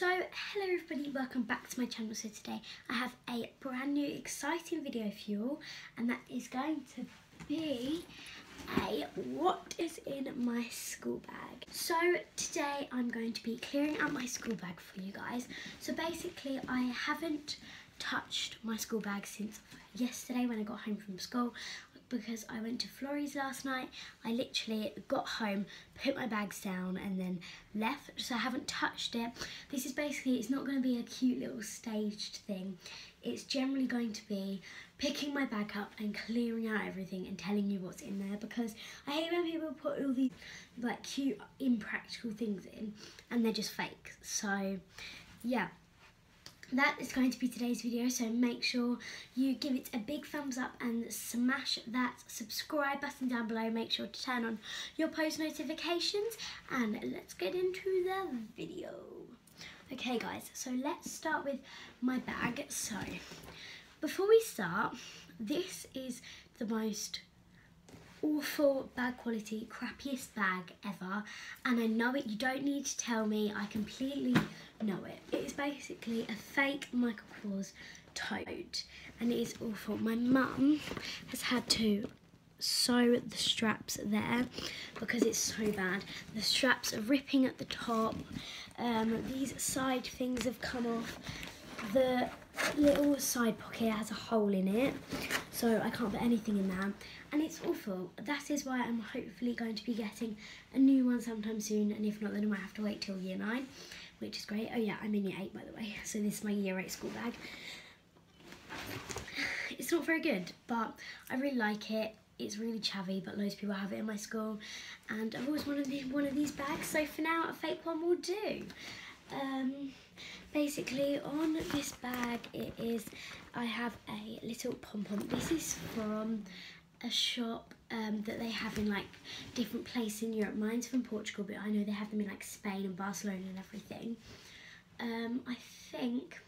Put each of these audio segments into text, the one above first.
So hello everybody, welcome back to my channel. So today I have a brand new exciting video for you all and that is going to be a what is in my school bag. So today I'm going to be clearing out my school bag for you guys. So basically I haven't touched my school bag since yesterday when I got home from school because I went to Florrie's last night. I literally got home, put my bags down and then left. So I haven't touched it. This is basically, it's not going to be a cute little staged thing. It's generally going to be picking my bag up and clearing out everything and telling you what's in there because I hate when people put all these like cute impractical things in and they're just fake. So yeah, that is going to be today's video so make sure you give it a big thumbs up and smash that subscribe button down below. Make sure to turn on your post notifications and let's get into the video. Okay guys so let's start with my bag. So before we start this is the most awful bag quality crappiest bag ever. And I know it you don't need to tell me I completely know it. It is basically a fake Michael Kors tote and it is awful. My mum has had to sew the straps there because it's so bad. The straps are ripping at the top. Um, these side things have come off the little side pocket has a hole in it so I can't put anything in there and it's awful. That is why I'm hopefully going to be getting a new one sometime soon and if not then I might have to wait till year 9 which is great. Oh yeah, I'm in year 8 by the way, so this is my year 8 school bag. It's not very good, but I really like it. It's really chavvy, but loads of people have it in my school and I've always wanted one of these bags, so for now a fake one will do. Um, basically on this bag it is I have a little pom-pom this is from a shop um, that they have in like different places in Europe. Mine's from Portugal, but I know they have them in like Spain and Barcelona and everything. Um, I think,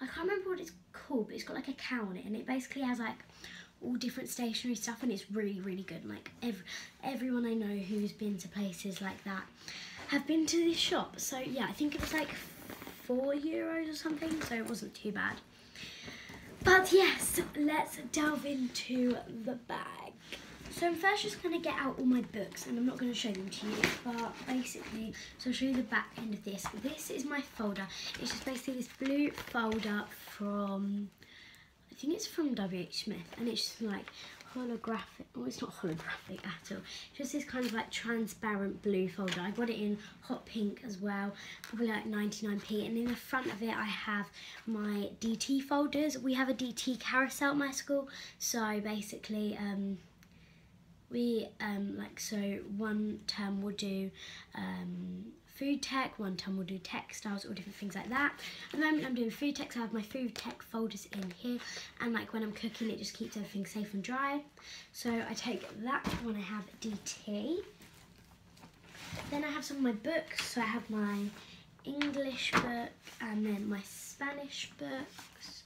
I can't remember what it's called, but it's got like a cow on it and it basically has like all different stationery stuff and it's really, really good. Like every, everyone I know who's been to places like that have been to this shop. So yeah, I think it was like four euros or something, so it wasn't too bad. But yes, let's delve into the bag. So I'm first just going to get out all my books and I'm not going to show them to you, but basically, so I'll show you the back end of this. This is my folder. It's just basically this blue folder from, I think it's from WH Smith, and it's just like holographic, oh it's not holographic at all, just this kind of like transparent blue folder. I got it in hot pink as well, probably like 99p and in the front of it I have my DT folders. We have a DT carousel at my school so basically um, we um, like so one term will do um, food tech, one time we'll do textiles or different things like that. At the moment I'm doing food tech, so I have my food tech folders in here and like when I'm cooking it just keeps everything safe and dry. So I take that when I have DT. Then I have some of my books, so I have my English book and then my Spanish books.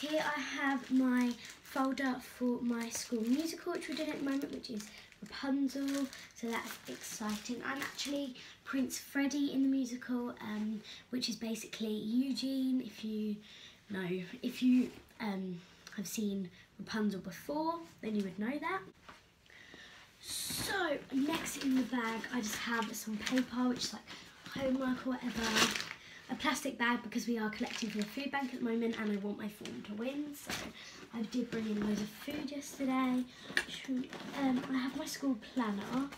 And here I have my folder for my school musical which we're doing at the moment which is Rapunzel, so that's exciting. I'm actually Prince Freddie in the musical, um, which is basically Eugene, if you know, if you um, have seen Rapunzel before, then you would know that. So, next in the bag, I just have some paper, which is like homework or whatever. A plastic bag because we are collecting for the food bank at the moment and I want my form to win, so I did bring in loads of yesterday. Um, I have my school planner.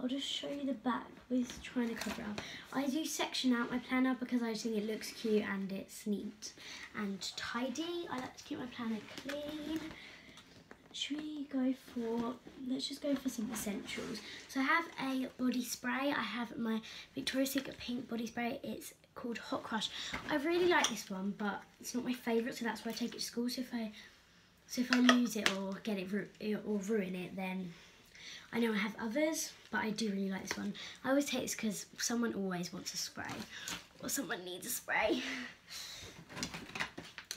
I'll just show you the back with trying to cover up. I do section out my planner because I think it looks cute and it's neat and tidy. I like to keep my planner clean. Should we go for, let's just go for some essentials. So I have a body spray. I have my Victoria's Secret pink body spray. It's called Hot Crush. I really like this one, but it's not my favourite, so that's why I take it to school. So if I so if I lose it or get it or ruin it, then I know I have others, but I do really like this one. I always take this because someone always wants a spray or someone needs a spray.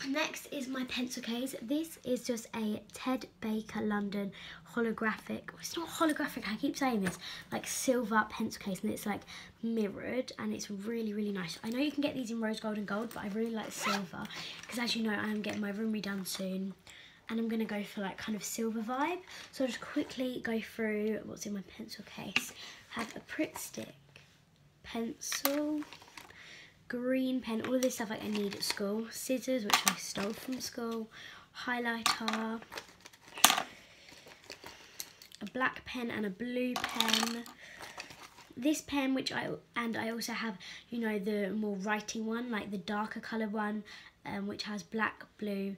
Next is my pencil case. This is just a Ted Baker London holographic, it's not holographic, I keep saying this, like silver pencil case and it's like mirrored and it's really, really nice. I know you can get these in rose gold and gold, but I really like silver because as you know, I am getting my room redone soon and I'm gonna go for like kind of silver vibe. So I'll just quickly go through what's in my pencil case. I have a Pritt stick, pencil, green pen, all of this stuff like I need at school, scissors which I stole from school, highlighter, a black pen and a blue pen. This pen, which I, and I also have, you know, the more writing one, like the darker colour one, um, which has black, blue,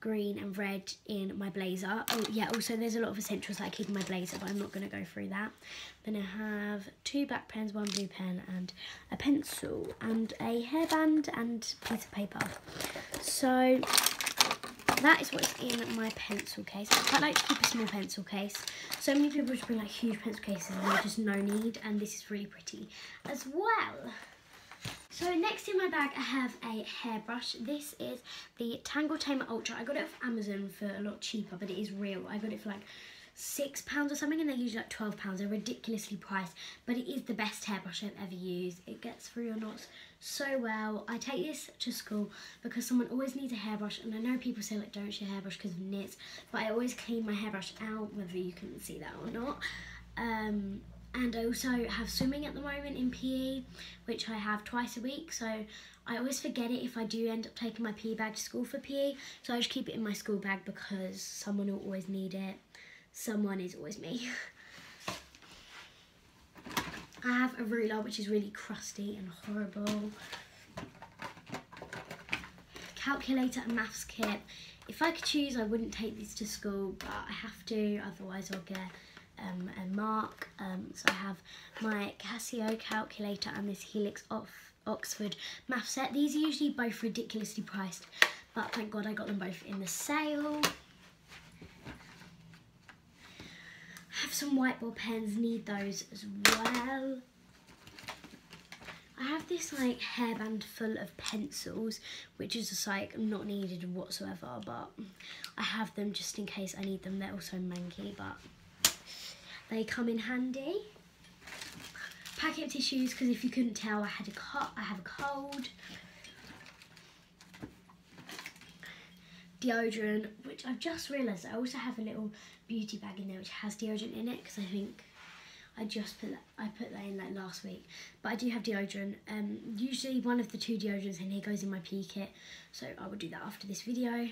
green and red in my blazer. Oh yeah, also there's a lot of essentials that I keep in my blazer, but I'm not going to go through that. Then I have two black pens, one blue pen and a pencil and a hairband and piece of paper. So that is what's in my pencil case. I quite like to keep a small pencil case. So many people just bring like huge pencil cases and there's just no need and this is really pretty as well. So next in my bag I have a hairbrush. This is the Tangle Tamer Ultra. I got it off Amazon for a lot cheaper but it is real. I got it for like six pounds or something and they're usually like 12 pounds they're ridiculously priced but it is the best hairbrush i've ever used it gets through your knots so well i take this to school because someone always needs a hairbrush and i know people say like don't share hairbrush because of nits but i always clean my hairbrush out whether you can see that or not um, and I also have swimming at the moment in PE, which I have twice a week. So I always forget it if I do end up taking my PE bag to school for PE. So I just keep it in my school bag because someone will always need it someone is always me. I have a ruler which is really crusty and horrible. Calculator and maths kit. If I could choose I wouldn't take these to school but I have to otherwise I'll get um, a mark. Um, so I have my Casio calculator and this Helix off Oxford math set. These are usually both ridiculously priced but thank god I got them both in the sale. I have some whiteboard pens, need those as well. I have this like hairband full of pencils, which is just like not needed whatsoever, but I have them just in case I need them. They're also manky, but they come in handy. Packet tissues, because if you couldn't tell, I had a cut. I have a cold. deodorant, which I've just realised I also have a little beauty bag in there which has deodorant in it because I think I just put that, I put that in like last week. But I do have deodorant. Um, usually one of the two deodorants in here goes in my PE kit, so I will do that after this video.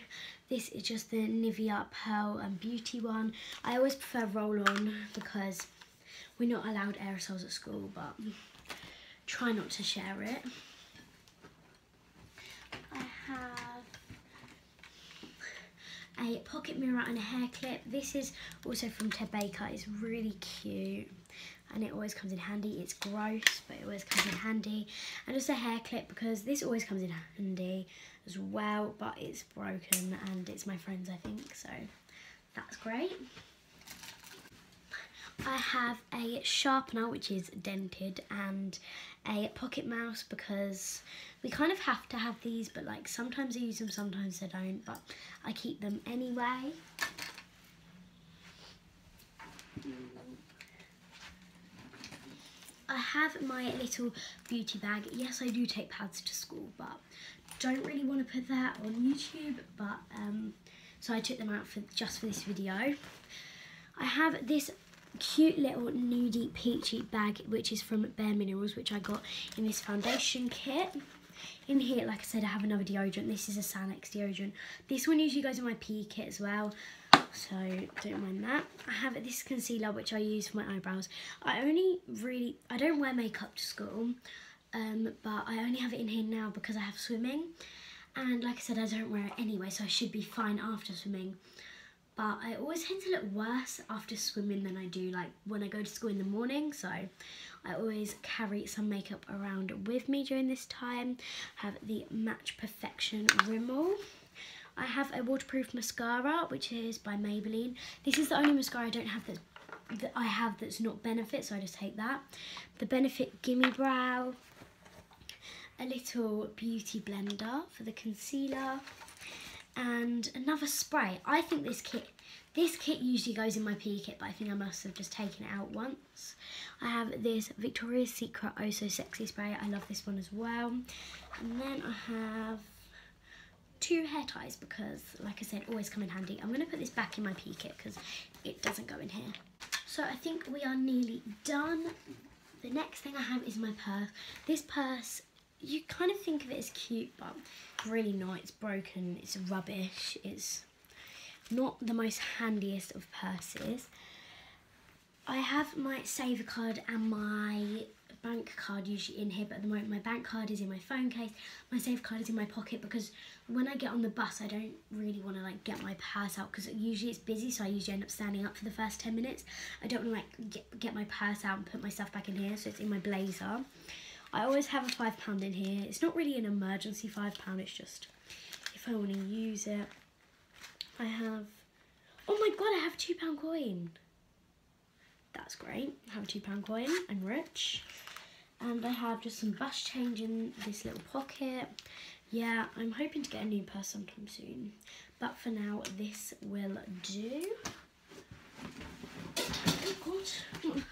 This is just the Nivea Pearl and Beauty one. I always prefer roll-on because we're not allowed aerosols at school, but try not to share it. I have a pocket mirror and a hair clip. This is also from Ted Baker. It's really cute and it always comes in handy. It's gross, but it always comes in handy. And just a hair clip because this always comes in handy as well, but it's broken and it's my friend's, I think, so that's great. I have a sharpener which is dented and a pocket mouse because we kind of have to have these but like sometimes I use them sometimes I don't but I keep them anyway have my little beauty bag yes I do take pads to school but don't really want to put that on YouTube but um, so I took them out for just for this video I have this cute little nudie peachy bag which is from Bare Minerals which I got in this foundation kit. In here, like I said, I have another deodorant. This is a Sanex deodorant. This one usually goes in my PE kit as well, so don't mind that. I have this concealer which I use for my eyebrows. I only really, I don't wear makeup to school, um, but I only have it in here now because I have swimming. And like I said, I don't wear it anyway, so I should be fine after swimming but I always tend to look worse after swimming than I do like when I go to school in the morning so I always carry some makeup around with me during this time I have the Match Perfection Rimmel I have a waterproof mascara which is by Maybelline this is the only mascara I don't have that that I have that's not Benefit so I just take that the Benefit Gimme Brow a little beauty blender for the concealer and another spray. I think this kit, this kit usually goes in my PE kit, but I think I must have just taken it out once. I have this Victoria's Secret Oh So Sexy spray. I love this one as well. And then I have two hair ties because, like I said, always come in handy. I'm going to put this back in my PE kit because it doesn't go in here. So I think we are nearly done. The next thing I have is my purse. This purse, you kind of think of it as cute, but really not. It's broken, it's rubbish, it's not the most handiest of purses. I have my saver card and my bank card usually in here, but at the moment my bank card is in my phone case, my safe card is in my pocket because when I get on the bus I don't really want to like get my purse out because usually it's busy so I usually end up standing up for the first 10 minutes. I don't want to like get, get my purse out and put my stuff back in here so it's in my blazer. I always have a five pound in here. It's not really an emergency five pound, it's just if I want to use it. I have, oh my god, I have a two pound coin. That's great. I have a two pound coin, I'm rich and I have just some bus change in this little pocket. Yeah, I'm hoping to get a new purse sometime soon, but for now this will do. Oh God.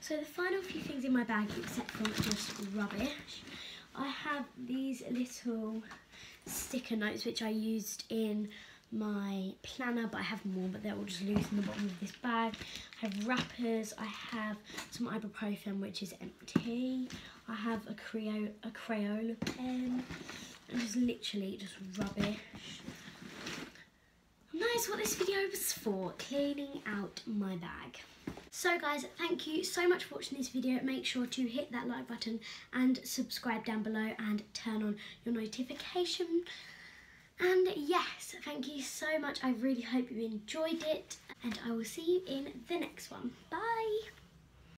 So the final few things in my bag, except for just rubbish, I have these little sticker notes which I used in my planner, but I have more, but they're all just loose in the bottom of this bag. I have wrappers, I have some ibuprofen, which is empty. I have a, Creo a Crayola pen, and just literally just rubbish. And that is what this video was for, cleaning out my bag. So guys, thank you so much for watching this video. Make sure to hit that like button and subscribe down below and turn on your notification and yes, thank you so much. I really hope you enjoyed it. And I will see you in the next one. Bye.